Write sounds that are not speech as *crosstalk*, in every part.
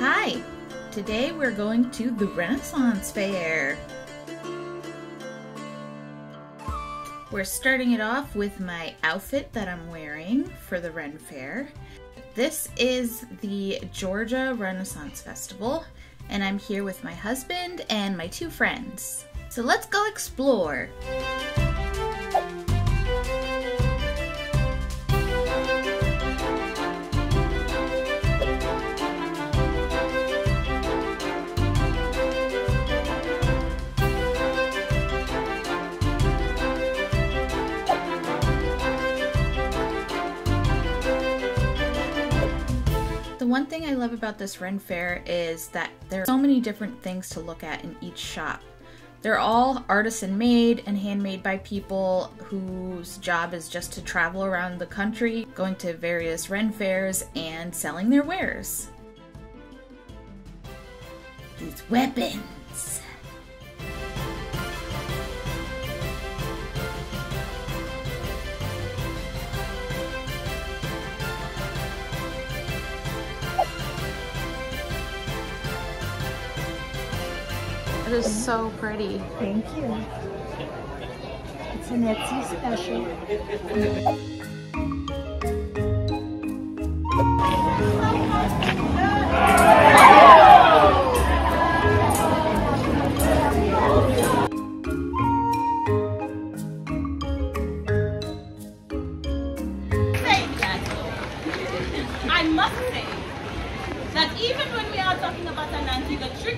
Hi! Today we're going to the Renaissance Fair. We're starting it off with my outfit that I'm wearing for the Ren Fair. This is the Georgia Renaissance Festival, and I'm here with my husband and my two friends. So let's go explore! About this Ren Fair is that there are so many different things to look at in each shop. They're all artisan made and handmade by people whose job is just to travel around the country, going to various Ren fairs and selling their wares. These weapons. It is so pretty. Thank you. It's an Etsy special.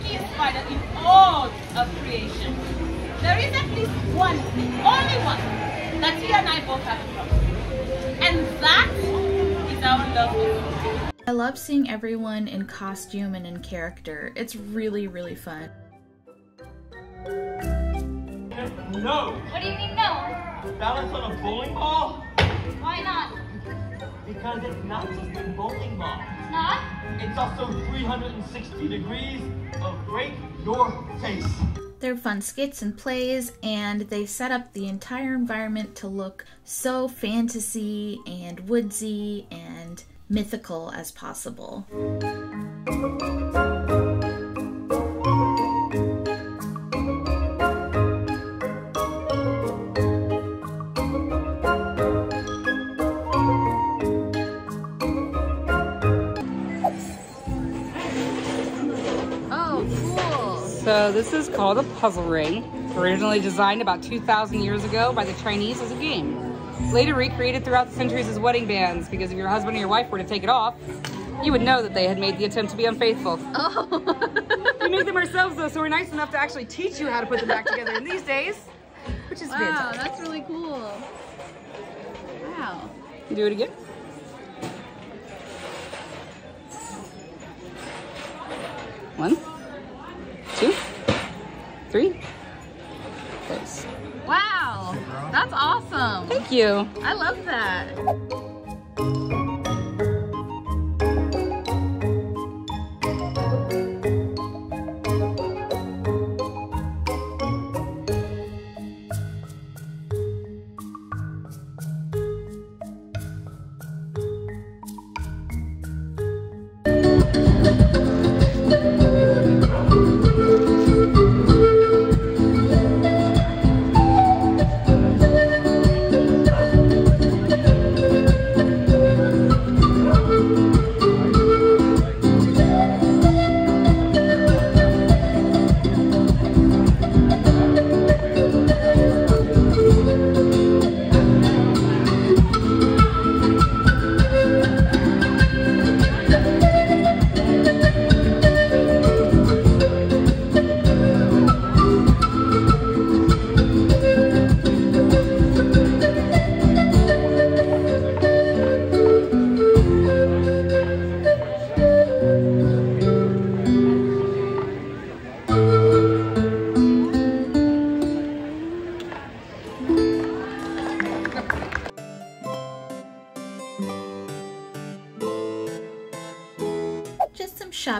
Trickiest spider in all of creation, there is at least one, the only one, that he and I both have in common. And that is our love for. I love seeing everyone in costume and in character. It's really, really fun. No! What do you mean no? Balance on a bowling ball? Why not? Because it's not just a bowling ball. It's not? It's also 360 degrees of break your face. They're fun skits and plays, and they set up the entire environment to look so fantasy and woodsy and mythical as possible. So this is called a puzzle ring, originally designed about 2,000 years ago by the Chinese as a game. Later recreated throughout the centuries as wedding bands, because if your husband or your wife were to take it off, you would know that they had made the attempt to be unfaithful. Oh! *laughs* we make them ourselves though, so we're nice enough to actually teach you how to put them back together in these days, which is Wow, fantastic. that's really cool. Wow. Do it again. One, two, three. Close. Wow, that's awesome. Thank you. I love that.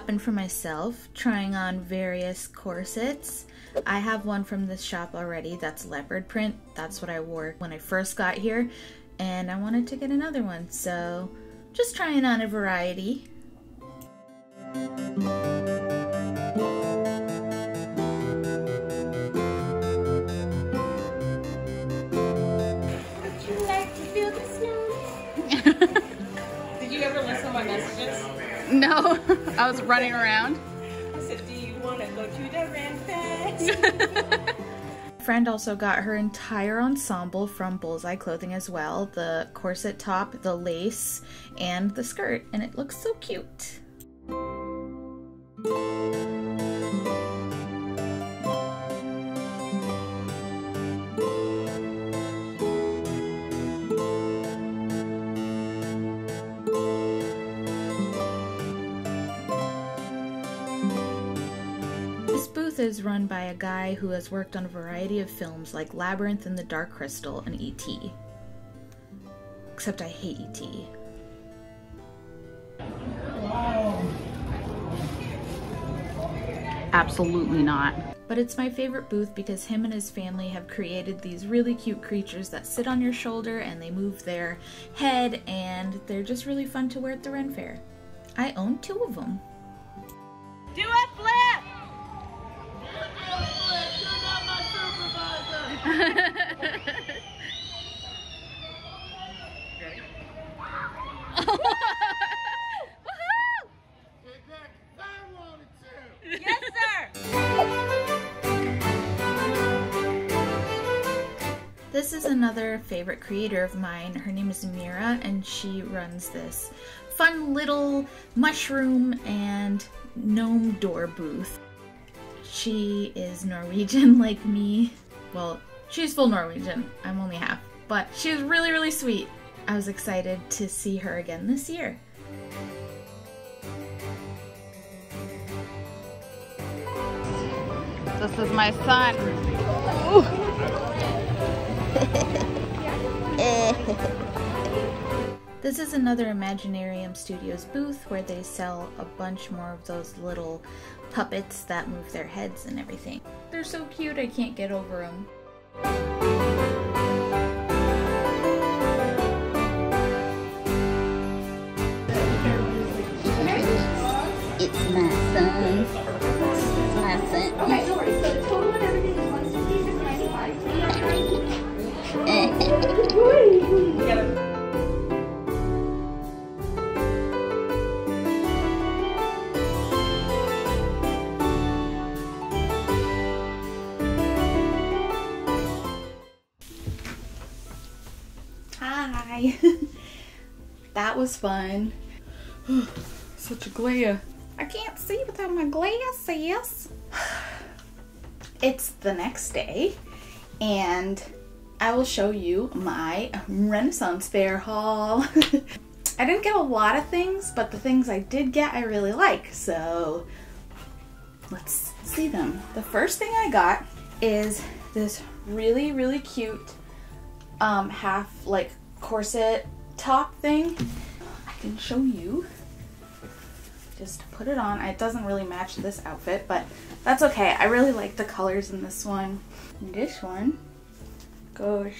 Shopping for myself, trying on various corsets. I have one from this shop already that's leopard print. That's what I wore when I first got here, and I wanted to get another one, so just trying on a variety. *laughs* No, I was running around. I said, do you want to go to the Ren Fest? *laughs* Friend also got her entire ensemble from Bullseye Clothing as well the corset top, the lace, and the skirt, and it looks so cute. Guy who has worked on a variety of films like Labyrinth and the Dark Crystal and E.T. Except I hate E.T. Absolutely not. But it's my favorite booth because him and his family have created these really cute creatures that sit on your shoulder and they move their head and they're just really fun to wear at the Ren Fair. I own two of them. Do a another favorite creator of mine. Her name is Mira, and she runs this fun little mushroom and gnome door booth. She is Norwegian *laughs* like me. Well, she's full Norwegian. I'm only half. But she was really, really sweet. I was excited to see her again this year. This is my son. *laughs* This is another Imaginarium Studios booth where they sell a bunch more of those little puppets that move their heads and everything. They're so cute, I can't get over them. *laughs* That was fun. *sighs* Such a glare. I can't see without my glasses. *sighs* It's the next day, and I will show you my Renaissance Fair haul. *laughs* I didn't get a lot of things, but the things I did get I really like, so let's see them. The first thing I got is this really, really cute um, half like corset top thing. I can show you. Just put it on. It doesn't really match this outfit, but that's okay. I really like the colors in this one. And this one goes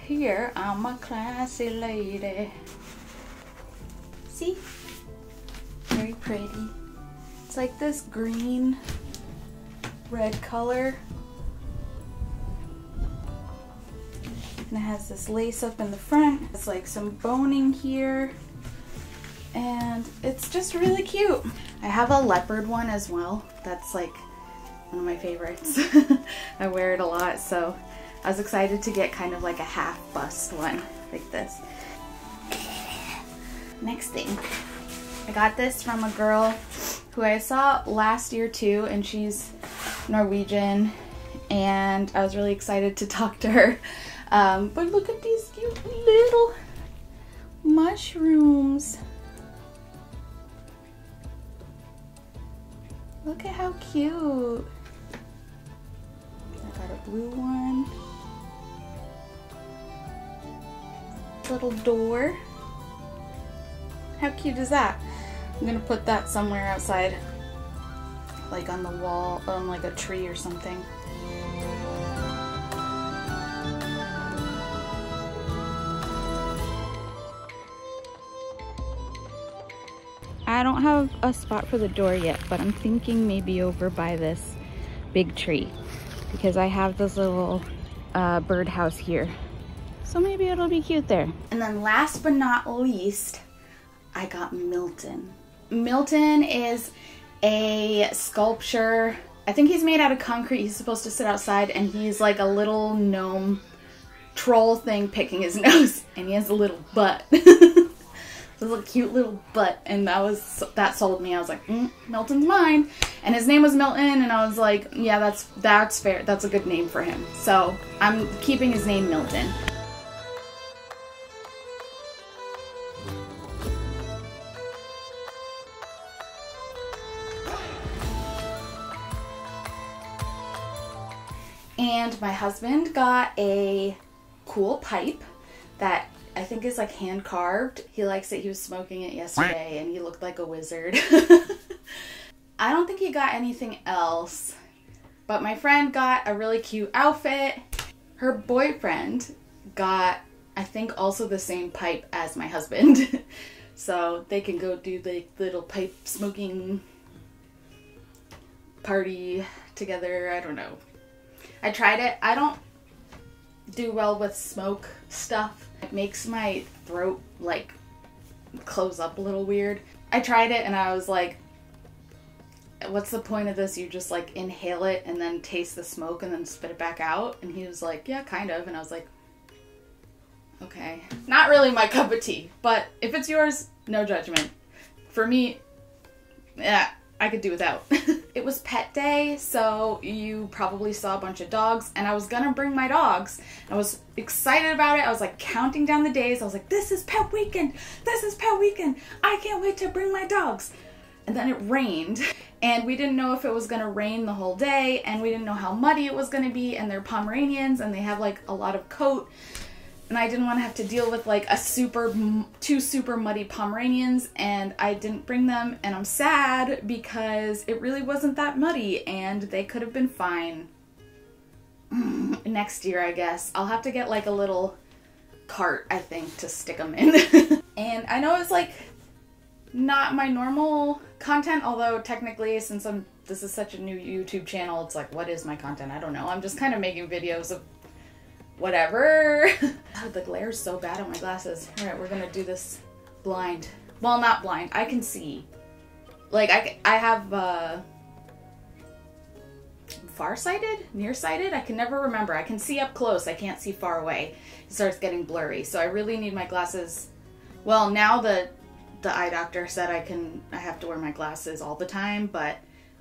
here. I'm a classy lady. See? Very pretty. It's like this green red color. And it has this lace up in the front. It's like some boning here. And it's just really cute. I have a leopard one as well. That's like one of my favorites. *laughs* I wear it a lot, so I was excited to get kind of like a half bust one like this. Next thing. I got this from a girl who I saw last year too, and she's Norwegian, and I was really excited to talk to her. Um, but look at these cute little mushrooms. Look at how cute. I got a blue one. Little door. How cute is that? I'm gonna put that somewhere outside, like on the wall, on like a tree or something. I don't have a spot for the door yet, but I'm thinking maybe over by this big tree because I have this little uh, birdhouse here. So maybe it'll be cute there. And then last but not least, I got Milton. Milton is a sculpture. I think he's made out of concrete. He's supposed to sit outside and he's like a little gnome troll thing picking his *laughs* nose and he has a little butt. *laughs* this little cute little butt and that was that sold me. I was like, mm, Milton's mine. And his name was Milton and I was like, yeah, that's that's fair. That's a good name for him. So, I'm keeping his name Milton. And my husband got a cool pipe that I think is like hand carved. He likes it. He was smoking it yesterday and he looked like a wizard. *laughs* I don't think he got anything else, but my friend got a really cute outfit. Her boyfriend got, I think, also the same pipe as my husband. *laughs* so they can go do the little pipe smoking party together. I don't know. I tried it. I don't do well with smoke stuff. It makes my throat like close up a little weird. I tried it and I was like, what's the point of this? You just like inhale it and then taste the smoke and then spit it back out. And he was like, yeah, kind of. And I was like, okay. Not really my cup of tea, but if it's yours, no judgment. For me, yeah, I could do without. *laughs* it was pet day, so you probably saw a bunch of dogs, and I was gonna bring my dogs. I was excited about it. I was like counting down the days. I was like, this is pet weekend. This is pet weekend. I can't wait to bring my dogs. And then it rained, *laughs* and we didn't know if it was gonna rain the whole day, and we didn't know how muddy it was gonna be, and they're Pomeranians, and they have like a lot of coat and I didn't want to have to deal with like a super two super muddy Pomeranians and I didn't bring them and I'm sad because it really wasn't that muddy and they could have been fine. Mm, next year I guess. I'll have to get like a little cart I think to stick them in. *laughs* And I know it's like not my normal content although technically since I'm this is such a new YouTube channel it's like what is my content? I don't know. I'm just kind of making videos of whatever. *laughs* oh, the is so bad on my glasses. All right, we're gonna do this blind. Well, not blind. I can see. Like I, I have uh, farsighted, nearsighted. I can never remember. I can see up close. I can't see far away. It starts getting blurry. So I really need my glasses. Well, now the the eye doctor said I can. I have to wear my glasses all the time, but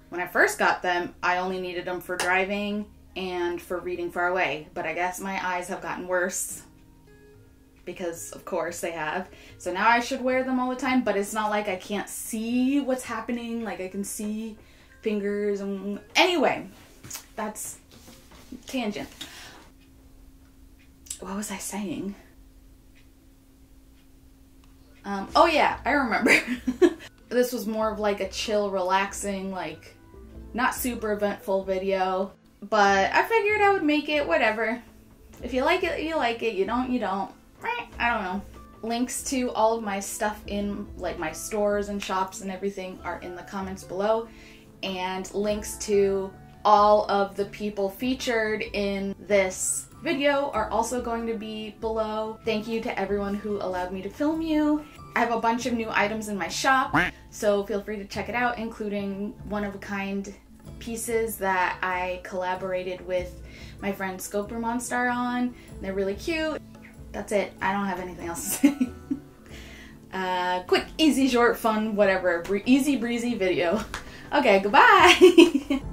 when I first got them, I only needed them for driving and for reading far away. But I guess my eyes have gotten worse because of course they have. So now I should wear them all the time, but it's not like I can't see what's happening. Like I can see fingers and anyway, that's tangent. What was I saying? Um, oh yeah, I remember. *laughs* this was more of like a chill, relaxing, like not super eventful video. But I figured I would make it, whatever. If you like it, you like it. You don't, you don't. I don't know. Links to all of my stuff in like my stores and shops and everything are in the comments below. And links to all of the people featured in this video are also going to be below. Thank you to everyone who allowed me to film you. I have a bunch of new items in my shop, so feel free to check it out, including one-of-a-kind pieces that I collaborated with my friend Scoper Monstar on. They're really cute. That's it. I don't have anything else to say. *laughs* uh, quick, easy, short, fun, whatever. Easy breezy video. Okay, goodbye! *laughs*